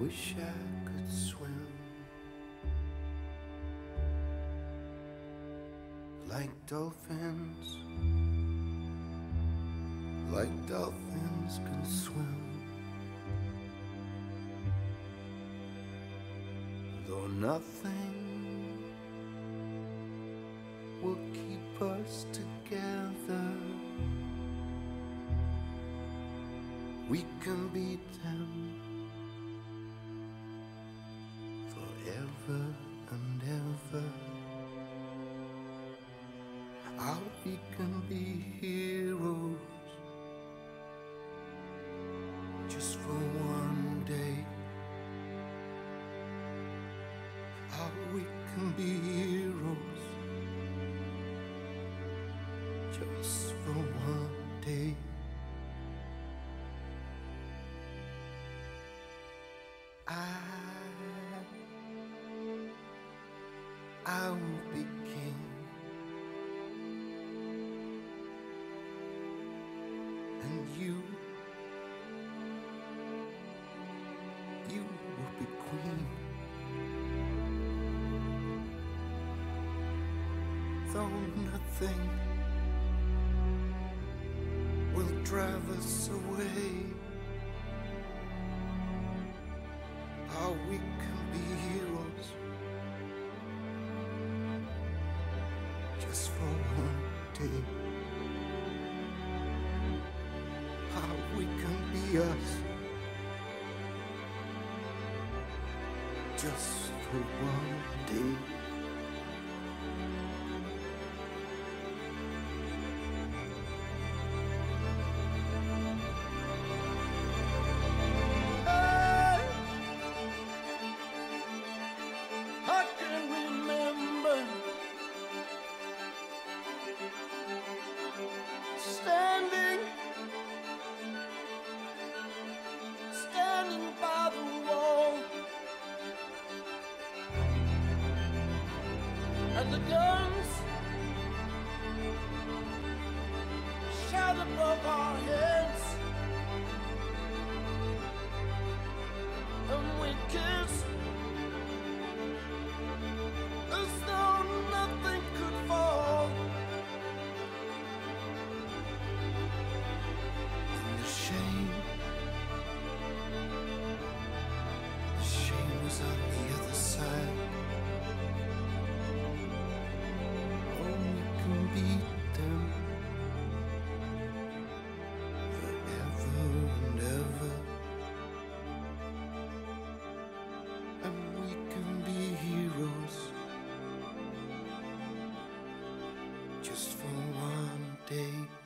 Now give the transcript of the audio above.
wish I could swim like dolphins, like dolphins can swim. Though nothing will keep us together, we can beat them forever and ever. How we can be heroes just for one day. How we can be heroes just for one I will be king, and you, you will be queen. Though nothing will drive us away. How we just for one day. How we can be us just for one day. The guns. Shout above our heads, day.